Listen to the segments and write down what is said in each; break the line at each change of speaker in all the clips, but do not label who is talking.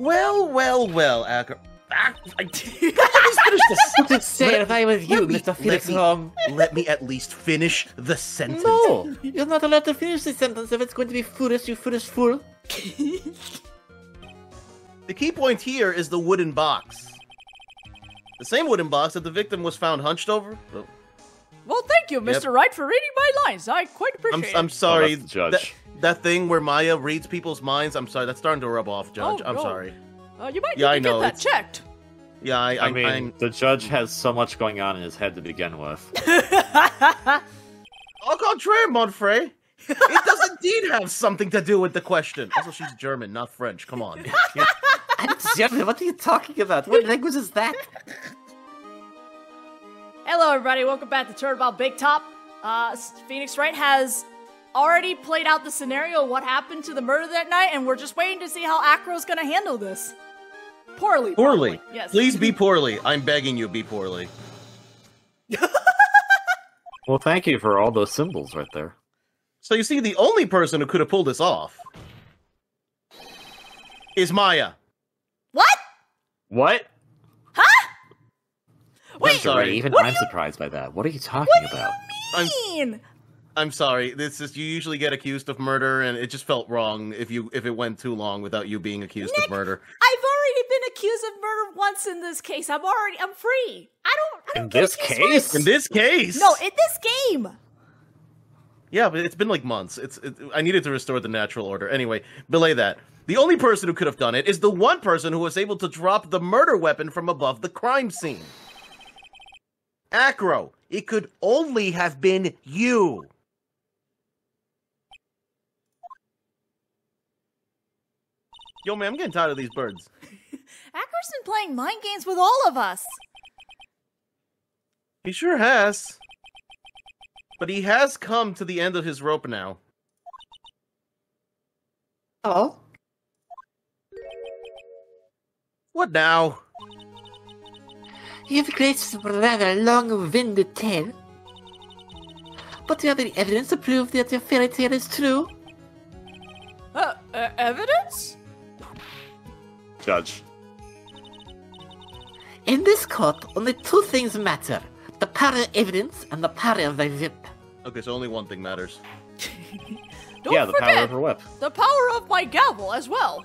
Well, well, well, Acro. Ah, I, let me finish this.
Just say
Let-
if I was you,
let me-
Mr. Felix
let me-
Holm.
Let me at least finish the sentence.
No, you're not allowed to finish the sentence if it's going to be foolish, you foolish fool.
The key point here is the wooden box. The same wooden box that the victim was found hunched over. Oh,
Well, thank you, Mr. Wright, for reading my lines. I quite
I'm,
appreciate
I'm sorry.
Oh, that's the judge.
That, that thing where Maya reads people's minds. I'm sorry. That's starting to rub off, Judge.
Oh,
I'm
no.
sorry.
Uh, you might
Yeah, I
need to
know,
get that
it's-
checked.
Yeah, I, I,
I mean,
I'm-
the judge has so much going on in his head to begin with.
Au contraire, Monfrey. It does indeed have something to do with the question. Also, she's German, not French. Come on.
I'm German, what are you talking about? What language is that?
Hello, everybody. Welcome back to Turnabout Big Top. Uh, Phoenix Wright has already played out the scenario of what happened to the murder that night, and we're just waiting to see how Acro's going to handle this. Poorly.
Poorly.
probably. Yes.
Please be poorly. I'm begging you, be poorly.
Well, thank you for all those symbols right there.
So you see, the only person who could have pulled this off is Maya.
What?
What? Huh?
Wait,
I'm sorry.
Even
what
I'm
you-
surprised by that. What are you talking
what do
about?
I'm
you mean?
I'm sorry. This is you usually get accused of murder, and it just felt wrong if you if it went too long without you being accused
Nick,
of murder.
I've already been accused of murder once in this case. I'm already, I'm free. I don't, I don't
In this
accused
case?
In this case,
No, in this game.
Yeah, but it's been like months. It's it, I needed to restore the natural order. Anyway, belay that. The only person who could have done it is the one person who was able to drop the murder weapon from above the crime scene. Acro, it could only have been you. Yo, man, I'm getting tired of these birds.
Acro's been playing mind games with all of us.
He sure has. But he has come to the end of his rope now.
Oh?
What now?
You've graced a rather long-winded tale. But do you have any evidence to prove that your fairy tale is true?
Uh, uh evidence?
Judge.
In this court, only two things matter. The power of evidence and the power of the whip.
Okay, so only one thing matters.
Don't
yeah, the
forget
power of her whip.
the power of my gavel as well.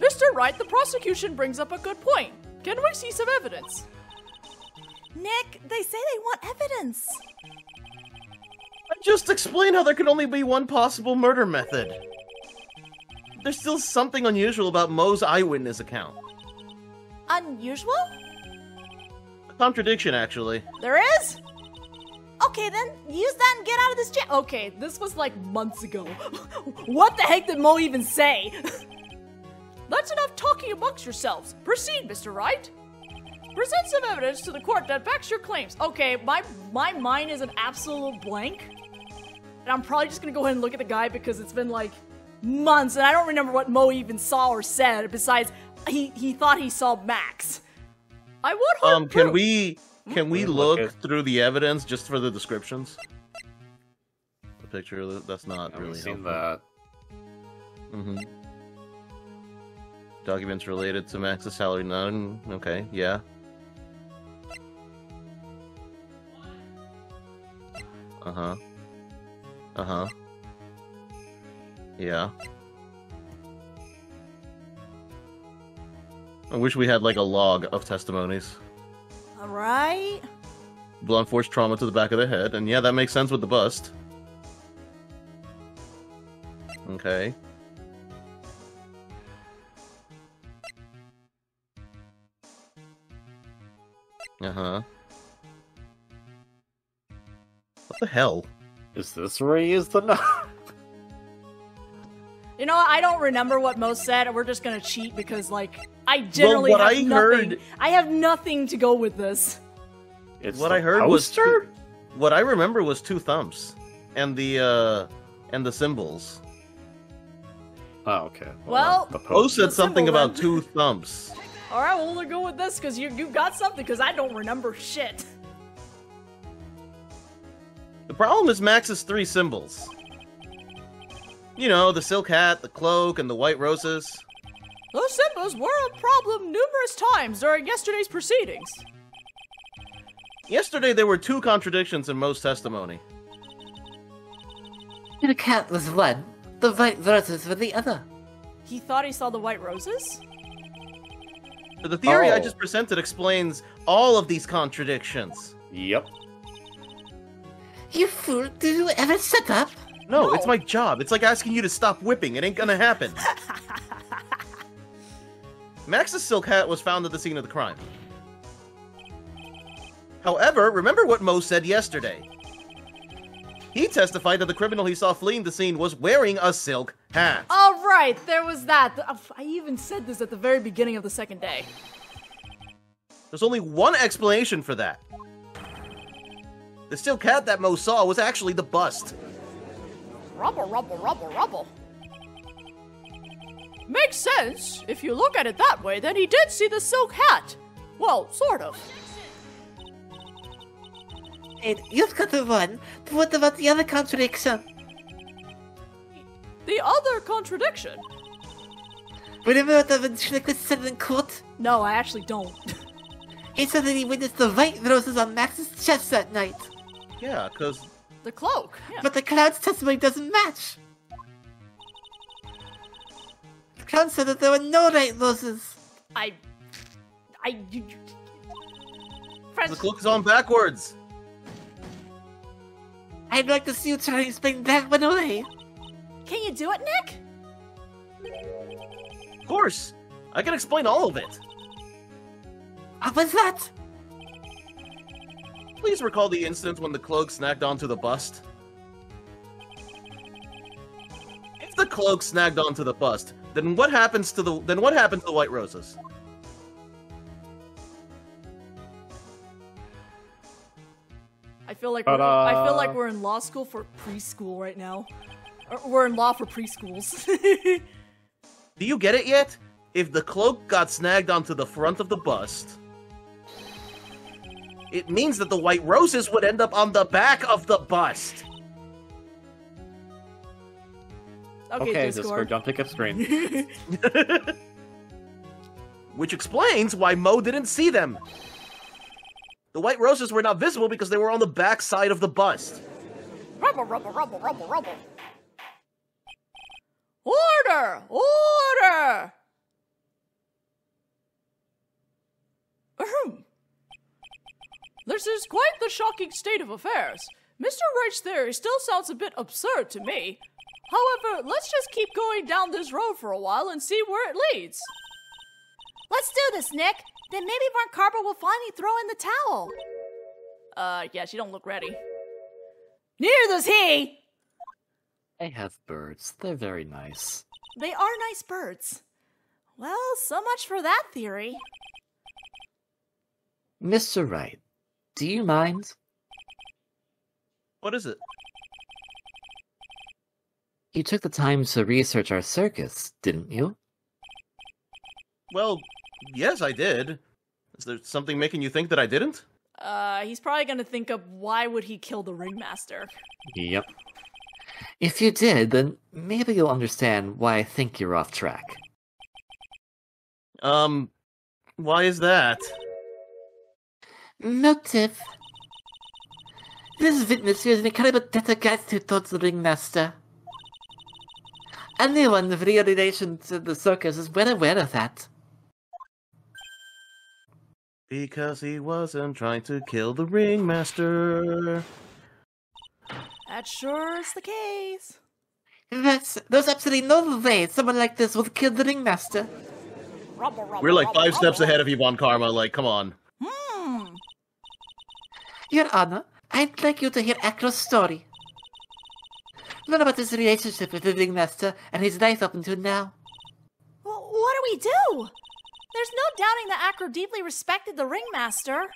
Mr. Wright, the prosecution brings up a good point. Can we see some evidence? Nick, they say they want evidence.
I just explained how there could only be one possible murder method. There's still something unusual about Moe's eyewitness account.
Unusual?
A contradiction, actually.
There is? Okay, then use that and get out of this jam. Okay, this was like months ago. what the heck did Moe even say? That's enough talking amongst yourselves. Proceed, Mr. Wright. Present some evidence to the court that backs your claims. Okay, my my mind is an absolute blank. And I'm probably just gonna go ahead and look at the guy because it's been like months and I don't remember what Moe even saw or said besides he, he thought he saw Max. I would hope
Um, can we can we look
Look at-
through the evidence just for the descriptions? The picture that's not
I've
really
seen
helpful.
that.
Mm-hmm. Documents related to Max's salary. None. Okay. Yeah. Uh huh. Uh huh. Yeah. I wish we had like a log of testimonies.
Alright.
Blunt force trauma to the back of the head, and yeah, that makes sense with the bust. Okay. Uh huh. What the hell?
Is this where he used the knife?
You know, what? I don't remember what Moe said. We're just gonna cheat because, like, I generally
what
have
I
nothing.
heard-
I have nothing to go with this.
It's
What I heard was two- what I remember was two thumbs and the uh and the symbols.
Oh, okay.
Well-
the
Poe
poster.
said
The
something
symbol,
about
then.
two thumbs.
All right, well, we'll go with this because you you got something because I don't remember shit.
The problem is Max's three symbols. You know, the silk hat, the cloak, and the white roses.
Those symbols were a problem numerous times during yesterday's proceedings.
Yesterday there were two contradictions in Moe's testimony.
The cat was one, the white roses were the other.
He thought he saw the white roses?
The theory I
Oh.
just presented explains all of these contradictions.
Yep.
You fool, did you ever shut up?
No,
No.
it's my job. It's like asking you to stop whipping. It ain't gonna happen. Max's silk hat was found at the scene of the crime. However, remember what Moe said yesterday. He testified that the criminal he saw fleeing the scene was wearing a silk hat.
All right, there was that. I even said this at the very beginning of the second day.
There's only one explanation for that. The silk hat that Moe saw was actually the bust.
Rubble, rubble, rubble, rubble. Makes sense. If you look at it that way, then he did see the silk hat. Well, sort of.
And you've got the one, but what about the other contradiction?
The other contradiction.
Remember what the ventriloquist said in court?
No, I actually don't.
He said that he witnessed the white roses on Max's chest that night,
Yeah, because
the cloak. Yeah.
but the clown's testimony doesn't match. The clown said that there were no white losses.
I. I. You, you- French.
the cloak is on backwards.
I'd like to see you try and explain that one away.
Can you do it, Nick?
Of course. I can explain all of it.
What was that?
Please recall the instance when the cloak snagged onto the bust. If the cloak snagged onto the bust, then what happens to the then what happened to the white roses?
I feel like we're, I feel like we're in law school for preschool right now. Or we're in law for preschools.
Do you get it yet? If the cloak got snagged onto the front of the bust, it means that the white roses would end up on the back of the bust.
okay,
Okay,
Discord.
Discord, don't pick up screen.
Which explains why Moe didn't see them. The white roses were not visible because they were on the back side of the bust.
Rubble, rubble, rubble, rubble, rubble. Order! Order! Ahem. This is quite the shocking state of affairs. Mr. Wright's theory still sounds a bit absurd to me. However, let's just keep going down this road for a while and see where it leads. Let's do this, Nick. Then maybe Von Karma will finally throw in the towel. Uh, yeah, she don't look ready. Neither does he!
I have birds. They're very nice.
They are nice birds. Well, so much for that theory.
Mr. Wright, do you mind?
What is it?
You took the time to research our circus, didn't you?
Well, yes, I did. Is there something making you think that I didn't?
Uh, he's probably gonna think of why would he kill the ringmaster?
Yep.
If you did, then maybe you'll understand why I think you're off track.
Um, why is that?
Motive. This witness feels an incredible debt of gratitude towards the ringmaster. Anyone with real relation to the circus is well aware of that.
Because he wasn't trying to kill the ringmaster.
That sure is the case.
That's, there's absolutely no way someone like this would kill the ringmaster.
Rubble, rubble,
We're like
rubble,
five steps
rubble.
ahead of Von Karma. Like, come on.
Your Honor, I'd like you to hear Acro's story. Learn about his relationship with the ringmaster and his life up until now.
Well, what do we do? There's no doubting that Acro deeply respected the ringmaster.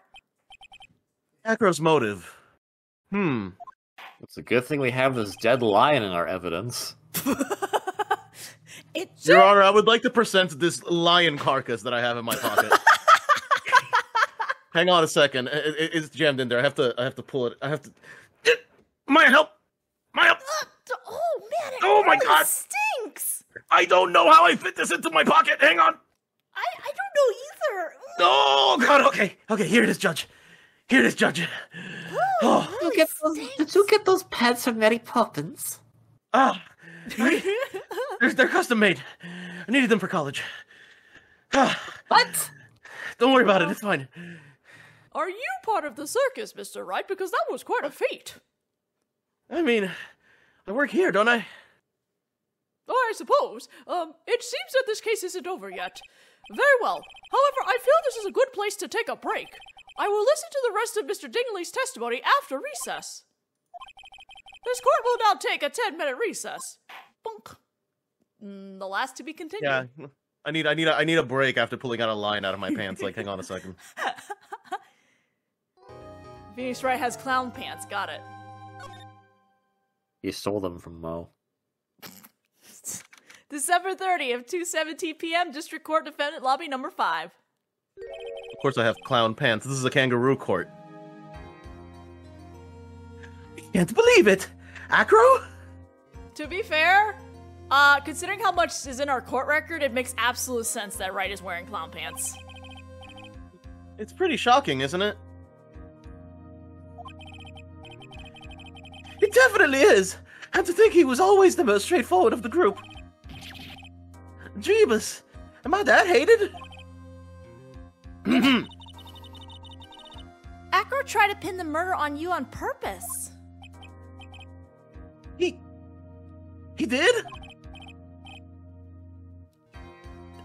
Acro's motive. Hmm.
It's a good thing we have this dead lion in our evidence.
It
Your Honor, I would like to present this lion carcass that I have in my pocket. Hang on a second. It- it- it's jammed in there. I have to. I have to pull it. I have to. My help! My help!
Oh man! It
Oh my
really
God.
Stinks.
I don't know how I fit this into my pocket. Hang on.
I, I don't know either.
Oh God. Okay. Okay. Here it is, Judge. Here it is, Judge. Oh.
Did you get those, did you get those pants from Mary Poppins?
Ah. They're, they're custom made. I needed them for college. Ah.
What?
Don't worry about it. It's fine.
Are you part of the circus, Mr. Wright? Because that was quite a feat.
I mean, I work here, don't I?
Oh, I suppose. Um, it seems that this case isn't over yet. Very well. However, I feel this is a good place to take a break. I will listen to the rest of Mr. Dingley's testimony after recess. This court will now take a 10 minute recess. Bunk. Mm, the last to be continued.
Yeah. I need I need a, I need a break after pulling out a line out of my pants. Like, hang on a second.
Phoenix Wright has clown pants. Got it.
You stole them from Moe.
December 30th, 2:17 p.m. District Court Defendant Lobby Number Five.
Of course, I have clown pants. This is a kangaroo court. Can't believe it, Acro.
To be fair, uh, considering how much is in our court record, it makes absolute sense that Wright is wearing clown pants.
It's pretty shocking, isn't it? Definitely is. And to think he was always the most straightforward of the group. Jeebus, am I that hated?
Acro tried to pin the murder on you on purpose.
He. He did?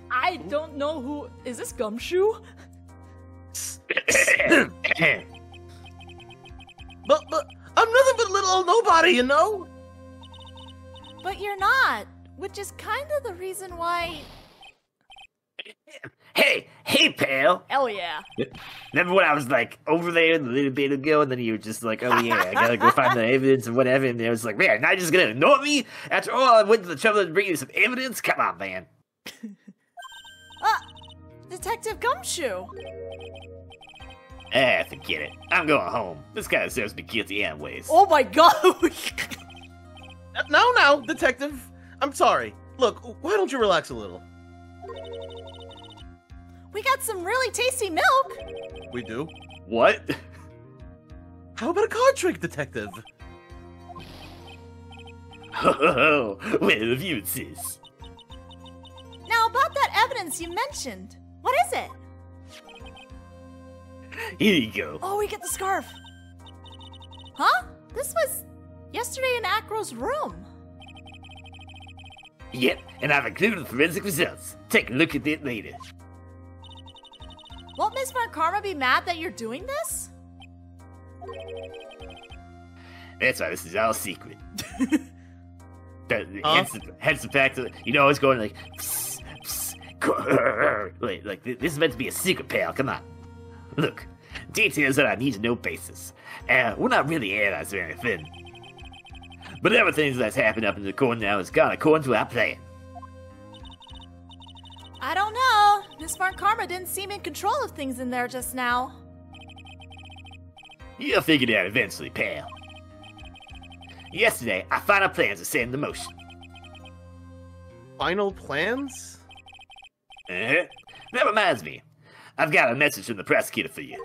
I don't know who is this Gumshoe?
But, but, little nobody, you know?
But you're not, which is kind of the reason why.
Hey, hey, pal.
Hell yeah.
Remember when I was like over there a little bit ago, and then you were just like, "Oh yeah, I gotta go find the evidence and whatever," and I was like, "Man, now you're just gonna ignore me after all I went to the trouble to bring you some evidence? Come on, man."
Uh, Detective Gumshoe.
Ah, forget it. I'm going home. This guy deserves to be guilty anyways.
Oh my god.
No, no, detective. I'm sorry. Look, why don't you relax a little?
we got some really tasty milk.
We do.
What?
How about a card trick, detective?
Oh, well, if you insist.
Now, about that evidence you mentioned, what is it?
Here you go.
Oh, we get the scarf. Huh? This was yesterday in Acro's room.
Yep, and I've included the forensic results. Take a look at it later.
Won't Miss Von Karma be mad that you're doing this?
That's why this is all secret. That-
Huh?
hence, the, hence the fact that you know it's going like, psst, psst, grrr. like, like this is meant to be a secret, pal. Come on, look, details on a need to know basis. Uh, we're not really analyzing anything, but everything that's happened up in the corner now has gone according to our plan.
I don't know. Miss Von Karma didn't seem in control of things in there just now.
You'll figure it out eventually, pal. Yesterday, I final plans to set into motion.
Final plans?
Uh-huh. That reminds me, I've got a message from the prosecutor for you.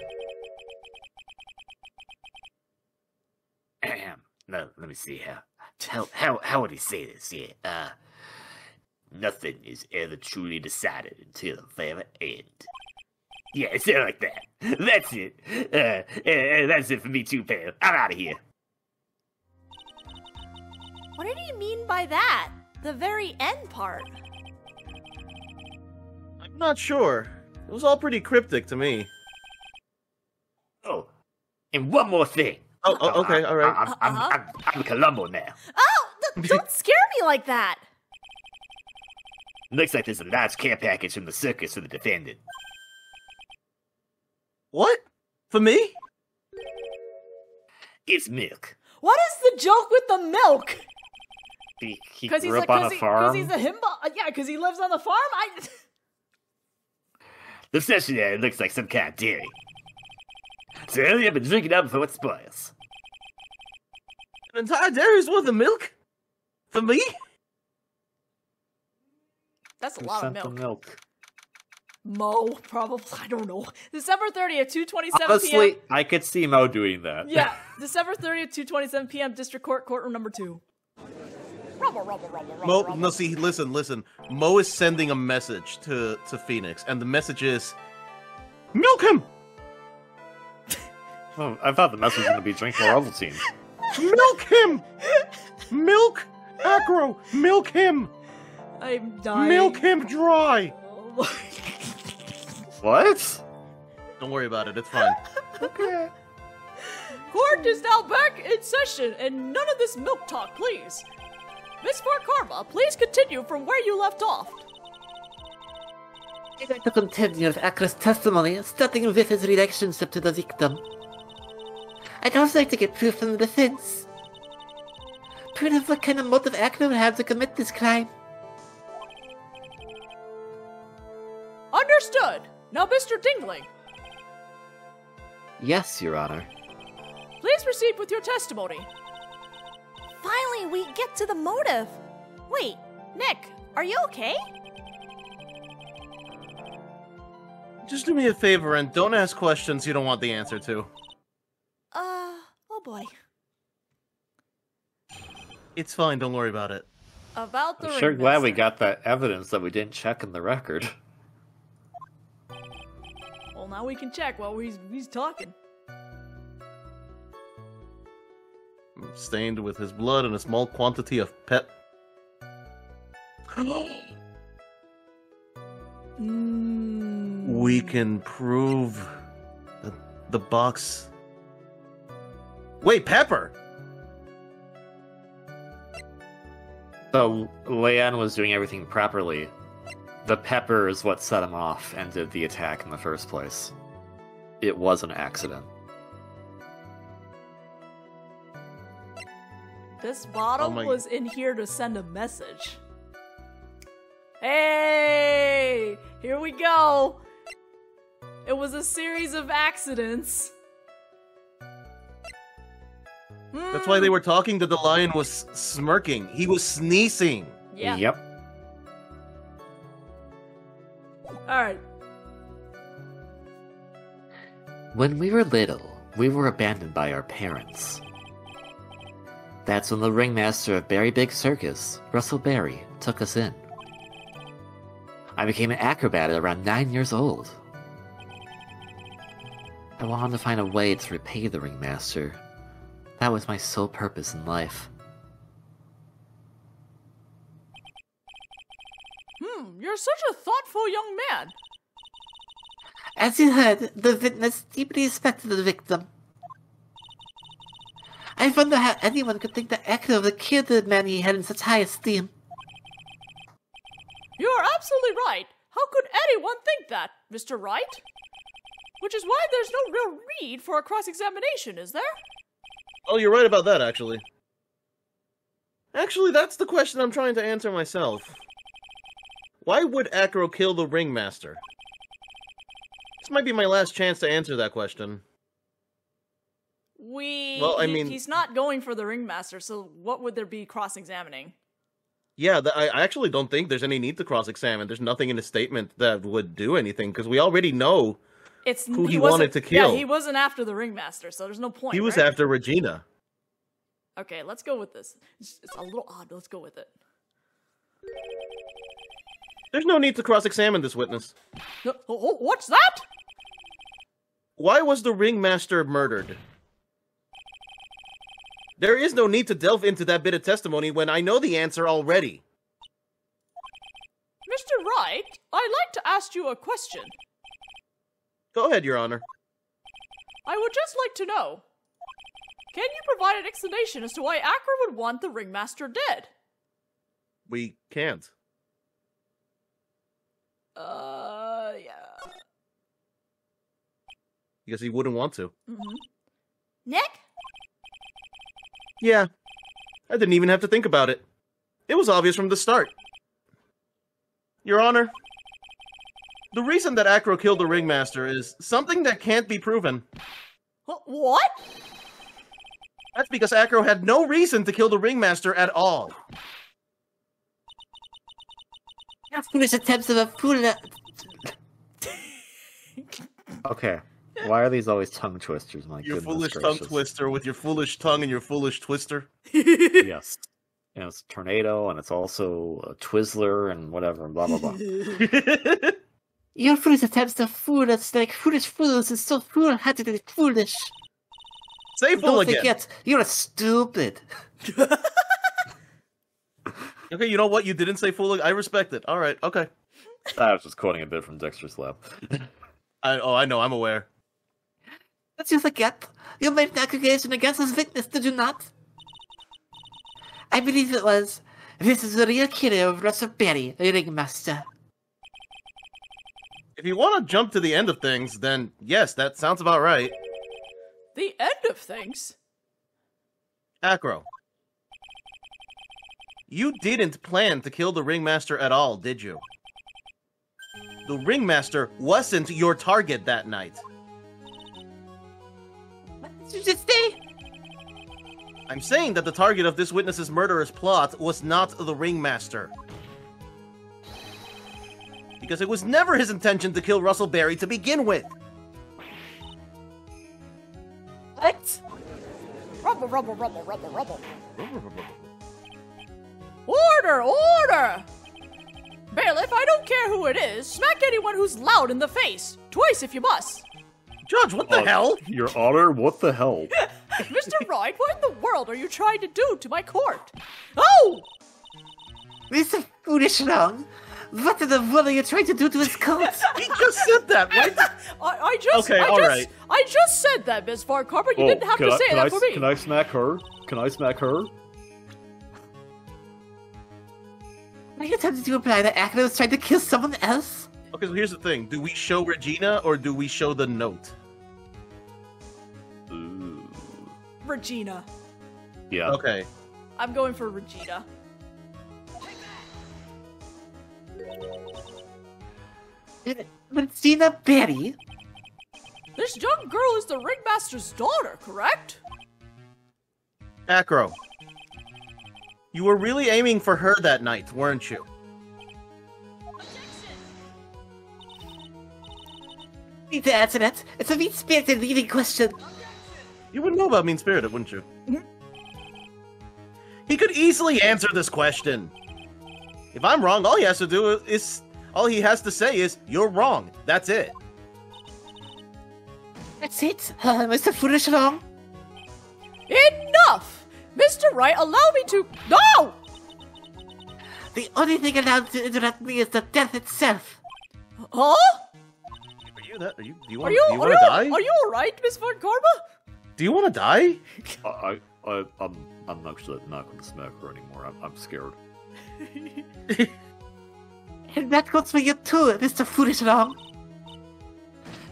Ahem. no, let me see how how how how would he say this? Yeah, uh, nothing is ever truly decided until the very end. Yeah, it's like that. That's it. Uh, uh, that's it for me too, pal. I'm out of here.
What did he mean by that? The very end part.
I'm not sure. It was all pretty cryptic to me.
Oh, and one more thing.
Oh, oh, okay, all right.
I'm, I'm, I'm, I'm Columbo now.
Oh, th- don't scare me like that.
Looks like there's a large care package from the circus for the defendant.
What? For me?
It's milk.
What is the joke with the milk?
He, he
Because he's
grew
like,
on a
because
farm.
he's a himbo. uh, Yeah, because he lives on the farm. I.
The session there looks like some kind of dairy. So hurry up and drink it up before it spoils.
An entire dairy's worth of milk? For me?
That's a
Who
lot of milk.
milk?
Moe, probably. I don't know. December 30th, 2:27
Honestly,
p.m.
I could see Moe doing that.
Yeah, December 30th, 2:27 p.m. District Court, courtroom number two. Rubble, rubble, rubble, rubble,
Moe,
rubble.
no, see, listen, listen. Moe is sending a message to to Phoenix, and the message is, "Milk him,
Oh, I thought the message was going to be drink more Ovaltine.
milk him, milk Acro, milk him,
I'm dying.
milk him dry."
Oh
What?
Don't worry about it. It's fine.
Court is now back in session, and none of this milk talk, please. Miss Von Karma, please continue from where you left off.
I'd like to continue with Acro's testimony, starting with his relationship to the victim. I'd also like to get proof from the defense. Proof of what kind of motive Acro would have to commit this crime.
Understood. Now, Mr. Dingling,
Yes, Your Honor.
please proceed with your testimony.
Finally, we get to the motive. Wait, Nick, are you okay?
Just do me a favor and don't ask questions you don't want the answer to.
Uh, oh boy.
It's fine. Don't worry about it.
About the
I'm sure glad we got that evidence that we didn't check in the record.
Well, now we can check while he's he's talking.
Stained with his blood and a small quantity of pep.
Mm.
we can prove that the box. Wait, Pepper.
So Leon was doing everything properly. The pepper is what set him off and did the attack in the first place. It was an accident.
This bottle
Oh
was in here to send a message. Hey, here we go. It was a series of accidents.
That's why they were talking that the lion was smirking. He was sneezing.
Yeah.
Yep.
All right.
When we were little, we were abandoned by our parents. That's when the ringmaster of Berry Big Circus, Russell Berry, took us in. I became an acrobat at around nine years old. I wanted to find a way to repay the ringmaster. That was my sole purpose in life.
Hmm, you're such a thoughtful young man.
As you heard, the witness deeply respected the victim. I wonder how anyone could think that Acro would kill the man he held in such high esteem.
You're absolutely right. How could anyone think that, Mr. Wright? Which is why there's no real need for a cross examination, is there?
Oh, you're right about that, actually. Actually, that's the question I'm trying to answer myself. Why would Acro kill the ringmaster? This might be my last chance to answer that question.
We.
Well, I mean-
he's not going for the ringmaster, so what would there be cross examining?
Yeah, th- I actually don't think there's any need to cross-examine. There's nothing in the statement that would do anything because we already know
It's
Who he
wasn't-
wanted to kill.
Yeah, he wasn't after the ringmaster, so there's no point.
he was
right?
after Regina.
Okay, let's go with this. It's, it's a little odd, let's go with it.
There's no need to cross-examine this witness.
No- oh, oh, what's that?
Why was the ringmaster murdered? There is no need to delve into that bit of testimony when I know the answer already.
Mr. Wright, I'd like to ask you a question.
Go ahead, Your Honor.
I would just like to know can you provide an explanation as to why Acro would want the ringmaster dead?
We can't.
Uh, yeah.
Because he wouldn't want to.
Mm-hmm.
Nick?
Yeah. I didn't even have to think about it. It was obvious from the start. Your Honor, the reason that Acro killed the ringmaster is something that can't be proven.
Wh- What?
That's because Acro had no reason to kill the ringmaster at all.
Your foolish attempts of a fool.
Okay. Why are these always tongue twisters? My
Your
goodness
foolish tongue twister with your foolish tongue and your foolish twister.
yes. And it's tornado, and it's also a Twizzler, and whatever, and blah blah blah.
Your foolish attempts to fool us like foolish fools is so fool-heartedly foolish.
Say fool
Don't
again.
forget, you're a stupid.
Okay, you know what? You didn't say fool. I respect it. All right. Okay.
I was just quoting a bit from Dexter's Lab.
I, oh, I know. I'm aware.
Don't you forget? You made an accusation against his witness, did you not? I believe it was. This is the real killer of Russell Berry, a ringmaster.
If you want to jump to the end of things, then yes, that sounds about right.
The end of things.
Acro. You didn't plan to kill the ringmaster at all, did you? The ringmaster wasn't your target that night.
What did you just say?
I'm saying that the target of this witness's murderous plot was not the ringmaster. Because it was never his intention to kill Russell Berry to begin with.
What?
Rubble, rubble, rubble, rubble, rubble. Order, order! Bailiff, I don't care who it is. Smack anyone who's loud in the face. Twice if you must.
Judge, what the
Oh,
hell?
Your Honor, what the hell?
Mr. Wright, what in the world are you trying to do to my court? Oh!
Mr. Foolish Long, what in the world are you trying to do to his cult?
He just said that, right?
I, I just,
Okay,
I
all
just,
right.
I just said that, Miss Von Karma. You
Oh,
didn't have to
I,
say that
I,
for me.
Can I smack her? Can I smack her?
Are you attempting to imply that Acro was trying to kill someone else?
Okay, so here's the thing. Do we show Regina or do we show the note?
Regina.
Yeah.
Okay.
I'm going for Regina.
Regina Berry?
This young girl is the ringmaster's daughter, correct?
Acro. You were really aiming for her that night, weren't you?
Need to answer that. It's a mean-spirited leading question.
You wouldn't know about mean spirited, wouldn't you? He could easily answer this question. If I'm wrong, all he has to do is all he has to say is you're wrong. That's it.
That's it, uh, Mr. Foolish Long.
Enough! Mr. Wright, allow me to. No!
The only thing allowed to interrupt me is the death itself.
Huh?
Are you that? Are you? Do you
Are you,
do you
are
want
you,
to die?
are you alright, Miss Von Karma?
Do you want to die?
I, I, I, I'm, I'm actually not going to smack her anymore. I'm, I'm scared.
And that goes for you too, Mr. Foolish Long.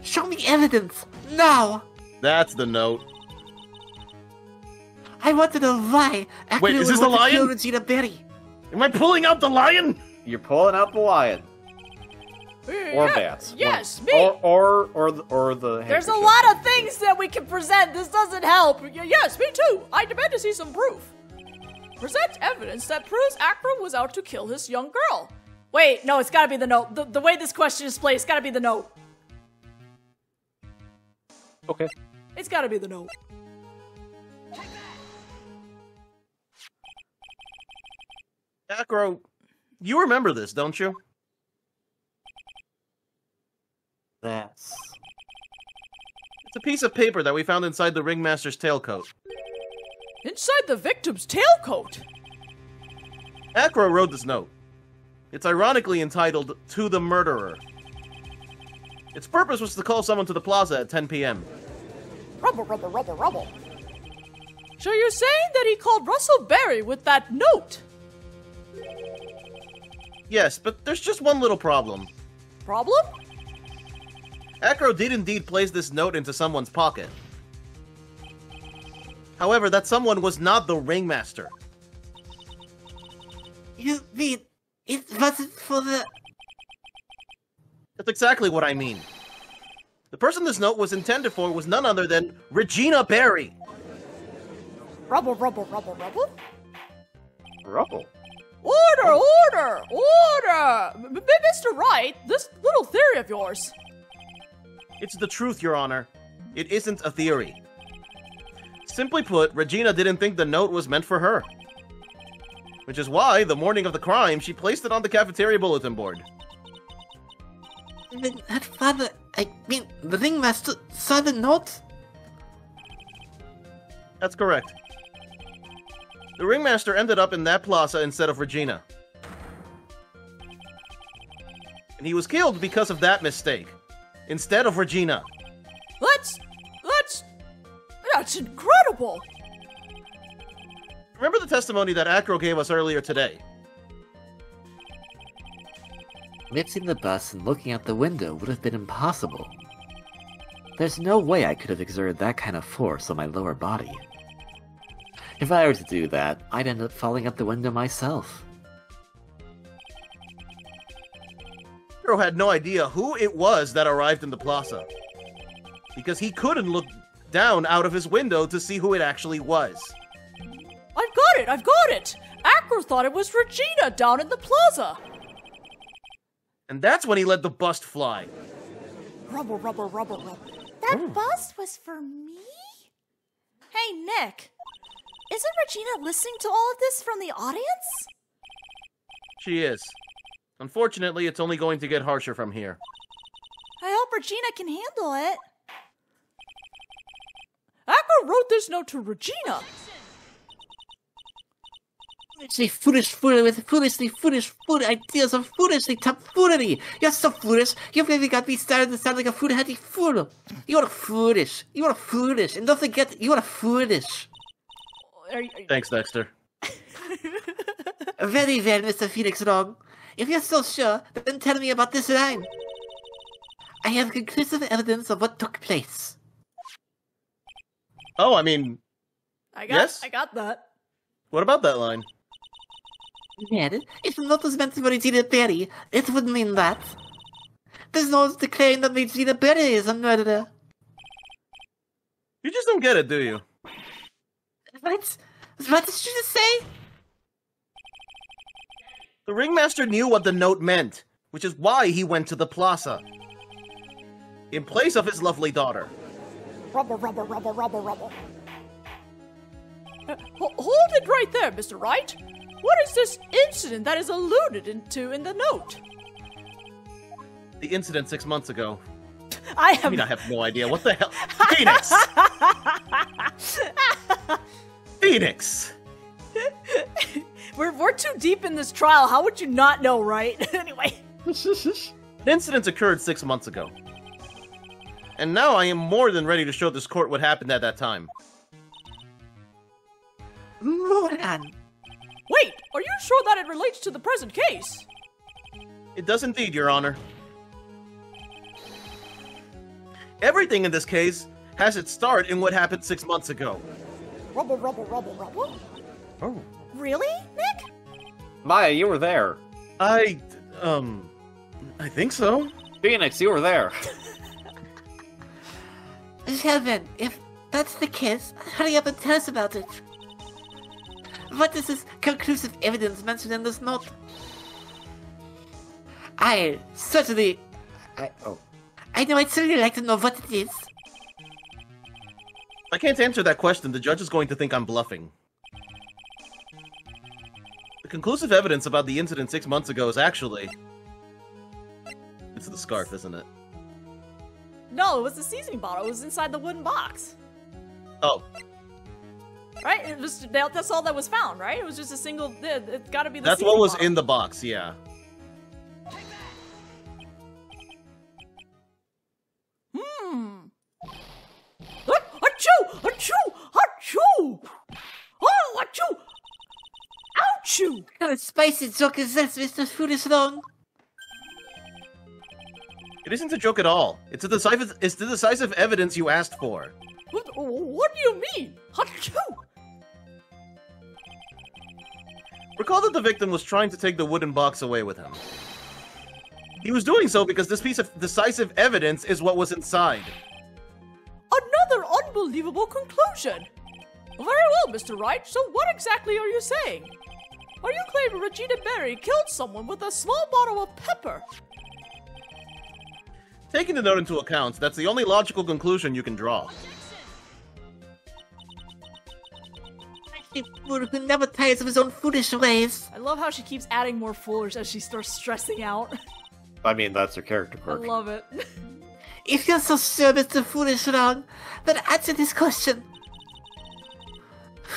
Show me evidence, now!
That's the note.
I want to know why Acro
Wait, is this the
want to kill
lion?
Regina Berry.
Am I pulling out the lion?
You're pulling out the lion Mm, or
Yeah,
bats.
Yes,
One-
me.
Or, or, or the, or the.
There's a lot of things that we can present. This doesn't help. Y- yes, me too. I demand to see some proof. Present evidence that proves Acro was out to kill his young girl. Wait, no, it's gotta be the note. The, the way this question is played, it's gotta be the note.
Okay.
It's gotta be the note.
Acro, you remember this, don't you?
That's.
It's a piece of paper that we found inside the ringmaster's tailcoat.
Inside the victim's tailcoat.
Acro wrote this note. It's ironically entitled To the Murderer. Its purpose was to call someone to the plaza at 10 p.m.
Rubble, rubble, rubble, rubble. So you're saying that he called Russell Berry with that note?
Yes, but there's just one little problem.
Problem?
Acro did indeed place this note into someone's pocket. However, that someone was not the ringmaster.
You mean it wasn't for the.
That's exactly what I mean. The person this note was intended for was none other than Regina Berry.
Rubble, rubble, rubble, rubble.
Rubble.
Order, order, order! M- M- Mr. Wright, this little theory of yours.
It's the truth, Your Honor. It isn't a theory. Simply put, Regina didn't think the note was meant for her. Which is why, the morning of the crime, she placed it on the cafeteria bulletin board.
Her father, I mean, the ringmaster, saw the note?
That's correct. The ringmaster ended up in that plaza instead of Regina. And he was killed because of that mistake, instead of Regina.
That's. That's. That's incredible!
Remember the testimony that Acro gave us earlier today?
Lifting the bus and looking out the window would have been impossible. There's no way I could have exerted that kind of force on my lower body. If I were to do that, I'd end up falling out the window myself.
Acro had no idea who it was that arrived in the plaza. Because he couldn't look down out of his window to see who it actually was.
I've got it, I've got it! Acro thought it was Regina down in the plaza!
And that's when he let the bust fly.
Rubble, rubble, rubble, rubble.
That oh. bust was for me? Hey, Nick. Isn't Regina listening to all of this from the audience?
She is. Unfortunately, it's only going to get harsher from here.
I hope Regina can handle it.
Acro wrote this note to Regina!
Foolishly foolish fool with foolishly foolish fool ideas of foolishly tomfoolery. You're so foolish. You've really got me started to sound like a foolhardy fool. You're foolish. You're foolish. And don't forget, you're foolish.
Are you,
Thanks, Dexter.
Very well, Mr. Felix Long. If you're so sure, then tell me about this line. I have conclusive evidence of what took place.
Oh, I mean,
I got,
Yes?
I got that.
what about that line?
Well, if the note was meant for Regina Berry, it would mean that. There's no one declaring that Regina Berry is a murderer.
You just don't get it, do you?
What? What did you just say?
The ringmaster knew what the note meant, which is why he went to the plaza. In place of his lovely daughter.
Rubble, rubble, rubble, rubble, rubble. Uh, hold it right there, Mr. Wright. What is this incident that is alluded to in the note?
The incident six months ago.
I
I
have
mean, I have no idea. What the hell? Phoenix! Phoenix!
we're, we're too deep in this trial. How would you not know, right? anyway.
The incident occurred six months ago. And now I am more than ready to show this court what happened at that time.
Moron!
Wait, are you sure that it relates to the present case?
It does indeed, Your Honor. Everything in this case has its start in what happened six months ago.
Rubble, rubble, rubble, rubble.
Oh.
Really, Nick?
Maya, you were there.
I, um, I think so.
Phoenix, you were there.
Well then, if that's the case, hurry up and tell us about it. What is this conclusive evidence mentioned in this note? I certainly. I, oh. I know I'd certainly like to know what it is.
I can't answer that question. The judge is going to think I'm bluffing. Conclusive evidence about the incident six months ago is actually. It's the scarf, isn't it?
No, it was the seasoning bottle. It was inside the wooden box.
Oh,
Right? It was, that's all that was found, right? It was just a single. It, it's got to be the.
that's what was
bottle.
in the box, yeah.
Spicy joke is this, Mr. Foolish Long?
It isn't a joke at all. It's a decisive. It's the decisive evidence you asked for.
What, what do you mean? Achoo!
Recall that the victim was trying to take the wooden box away with him. He was doing so because this piece of decisive evidence is what was inside.
Another unbelievable conclusion. Very well, Mr. Wright. So, what exactly are you saying? Are you claiming Regina Berry killed someone with a small bottle of pepper?
Taking the note into account, that's the only logical conclusion you can draw.
A fool who never tires of his own foolish ways.
I love how she keeps adding more foolish as she starts stressing out.
I mean, that's her character
I love it.
If you're so sure Mr. Foolish wrong, then answer this question.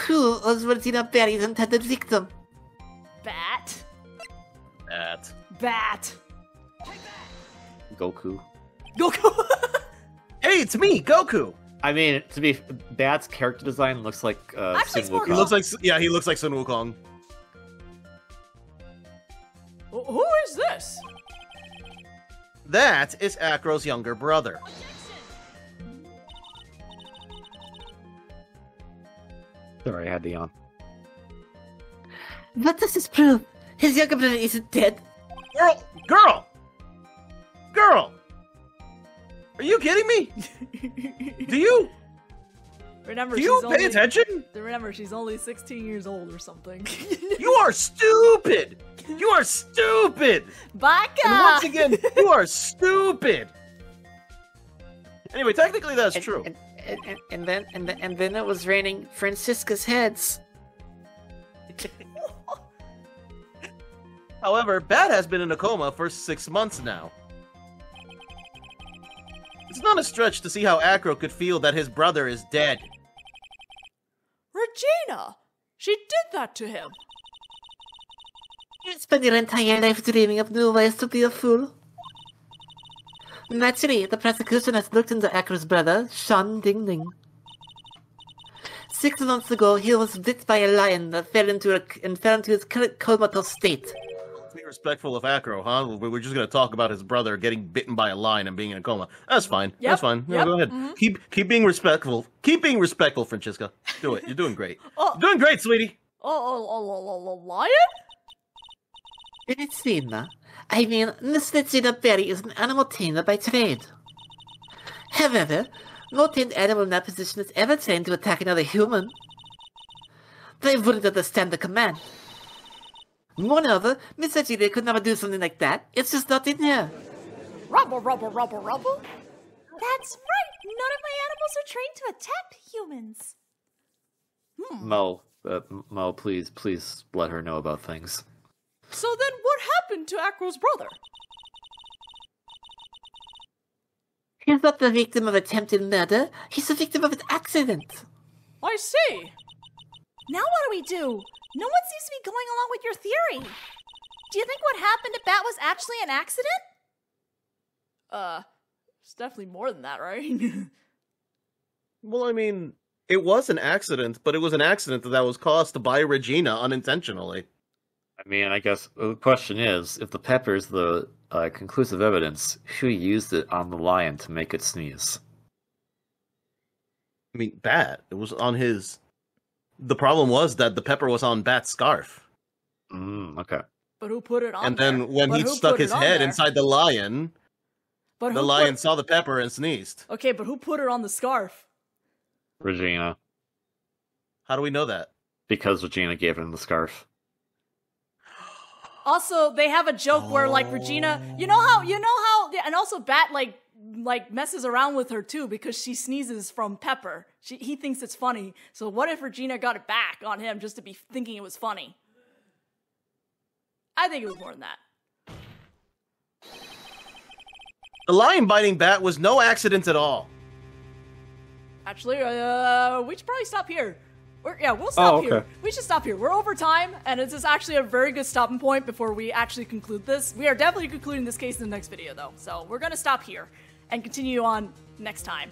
Who was Regina Berry's intended victim?
That.
Bat.
Goku.
Goku.
Hey, it's me, Goku.
I mean, to be Bat's character design looks like uh,
Actually, it's
Sun
more
He looks like yeah, he looks like Sun Wukong.
Who is this?
That is Acro's younger brother.
Sorry, I had the yawn.
What does this prove? His younger brother isn't dead.
Girl, girl, girl. Are you kidding me? Do you
Remember,
do
she's
you
only,
pay attention?
Remember, she's only 16 years old or something.
You are stupid. You are stupid.
Baka!
And once again, you are stupid. Anyway, technically that's
And-
true.
And, and, and, and then and, then- and then it was raining Franziska's heads.
However, Bat has been in a coma for six months now. It's not a stretch to see how Acro could feel that his brother is dead.
Regina! She did that to him.
You spend your entire life dreaming of new ways to be a fool. Naturally, the prosecution has looked into Acro's brother, Sean Dingling. Six months ago, he was bit by a lion that fell into a, and fell into his current comatose state.
Be respectful of Acro, huh? We- We're just gonna talk about his brother getting bitten by a lion and being in a coma. That's fine.
Yep,
That's fine. No,
yep,
go ahead.
mhm.
Keep keep being respectful. Keep being respectful, Franziska. Do it. You're doing great.
Oh.
You're doing great, sweetie.
Oh, oh, oh, oh, oh, oh, lion?
Medicina. I mean, Miss Regina Berry is an animal tamer by trade. However, no tamed animal in that position is ever trained to attack another human. They wouldn't understand the command. Moreover, Miss Regina could never do something like that. It's just not in her.
Rubble, rubble, rubble, rubble.
That's right. None of my animals are trained to attack humans.
Moe, uh, Moe, please, please let her know about things.
So then what happened to Acro's brother?
He's not the victim of attempted murder. He's the victim of an accident.
I see.
Now what do we do? No one seems to be going along with your theory. Do you think what happened to Bat was actually an accident?
Uh, it's definitely more than that, right?
Well, I mean, it was an accident, but it was an accident that that was caused by Regina unintentionally.
I mean, I guess the question is, if the pepper is the uh, conclusive evidence, who used it on the lion to make it sneeze?
I mean, Bat. It was on his. The problem was that the pepper was on Bat's scarf,
Mm, okay.
but who put it on
and
there?
then when
But
he stuck his head
there?
inside the lion,
but
the lion
Put...
saw the pepper and sneezed.
Okay, but who put it on the scarf?
Regina,
How do we know that?
because Regina gave him the scarf.
Also, they have a joke where like Regina, you know how you know how, yeah, and also Bat like like messes around with her too because she sneezes from pepper. She, he thinks it's funny. So what if Regina got it back on him just to be thinking it was funny? I think it was more than that.
The lion biting Bat was no accident at all.
Actually, uh, we should probably stop here. We're, yeah, we'll stop
Oh,
here. We should stop here. We're over time, and this is actually a very good stopping point before we actually conclude this. We are definitely concluding this case in the next video, though. So we're gonna stop here and continue on next time.